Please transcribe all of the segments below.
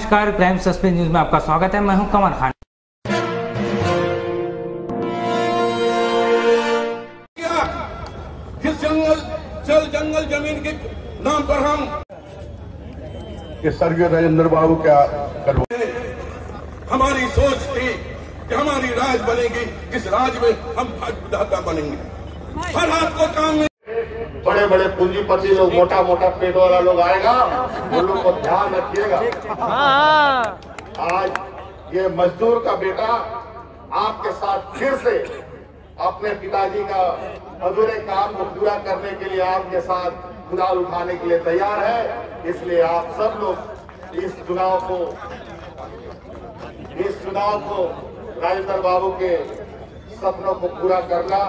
नमस्कार crime suspense news में आपका स्वागत है। मैं हूँ कमर खान। किस जंगल चल जंगल ज़मीन के नाम पर हम कि स्वर्गीय राजेंद्र बाबू क्या करवा हमारी सोच थी कि हमारी राज बनेगी। इस राज में हम भागदाता बनेंगे। हर हाथ को काम में बड़े पूंजीपति लोग मोटा मोटा पेट वाला लोग आएगा, उन लोग को ध्यान रखिएगा। आज ये मजदूर का बेटा आपके साथ फिर से अपने पिताजी का अधूरे काम को पूरा करने के लिए आपके साथ कुदाल उठाने के लिए तैयार है। इसलिए आप सब लोग इस चुनाव को, इस चुनाव को राजेंद्र बाबू के सपनों को पूरा करना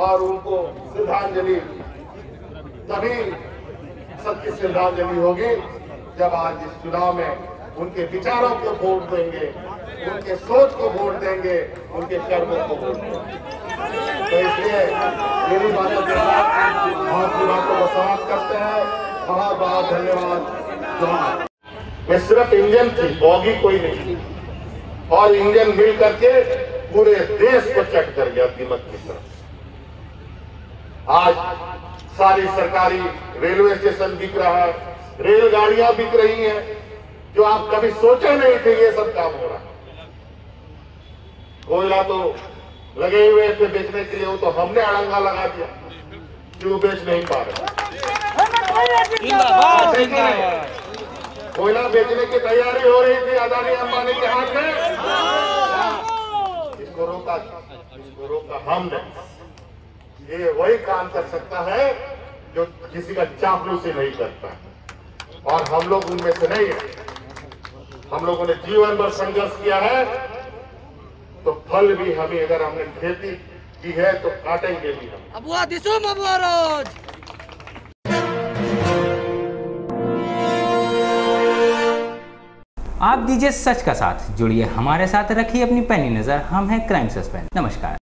और उनको श्रद्धांजलि तभी सच्ची श्रद्धांजलि होगी जब आज इस चुनाव में उनके विचारों को वोट देंगे, उनके सोच को वोट देंगे, उनके कर्मों को वोट देंगे। तो इसलिए मेरी बातों के साथ बातों को समाप्त करते हैं। बहुत बहुत धन्यवाद। ये सिर्फ़ इंजन थी, बॉगी कोई नहीं। और इंजन मिल करके पूरे देश को चट कर गया दीमक की तरफ़ आज सारी सरकारी रेलवे स्टेशन बिक रहा है। रेलगाड़ियाँ बिक रही हैं जो आप कभी सोचे नहीं थे ये सब काम हो रहा है। कोयला तो लगे हुए थे बेचने के लिए वो तो हमने अड़ंगा लगा दिया। क्यों बेच नहीं पा रहे? ही। कोयला बेचने की तैयारी हो रही थी अदानी अंबानी के हाथ में। इसको रोका इसको रोका हमने। ये वही काम कर सकता है जो किसी का चापलूसी नहीं करता। और हम लोग उनमें से नहीं है। हम लोगों ने जीवन भर संघर्ष किया है तो फल भी हमें अगर हमने खेती की है तो काटेंगे भी हम। Abuah disum Abuah Roj. आप दीजिए सच का साथ जुड़िए हमारे साथ रखिए अपनी पैनी नज़र। हम हैं क्राइम सस्पेंस नमस्कार।